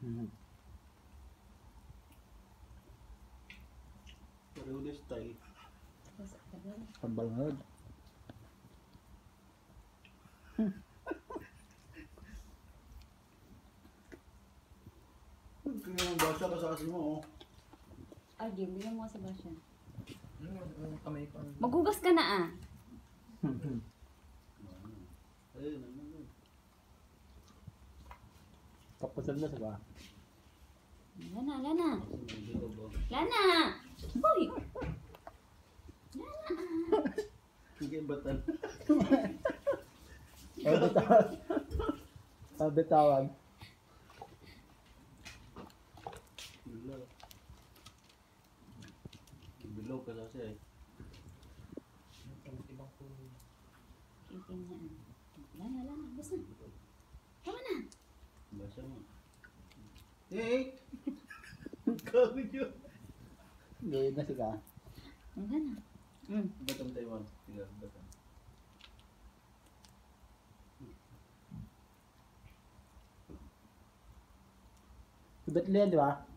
Pareho. Tambal nga yun. Kaya ang basa kasasi mo, oh. Ay, di, bigyan mo sa yung kamay ko. Maghugas ka na ah. Ayun, Kapasal na sa ba? Lana, Lana. Ba? Lana! Uy! Sige, batan. Ay, bitawan. Ay, bitawan. Dilaw. Dilaw kasasi eh. Yung ibang kulay. Kikin niya. ah. Lana, Lana, basta. Tama na. Basa mo. Eh! Kawin yun. Gawin na siya. Ang Lana. Mm. Batang Taiwan. Sige, batang. Liyan, di ba?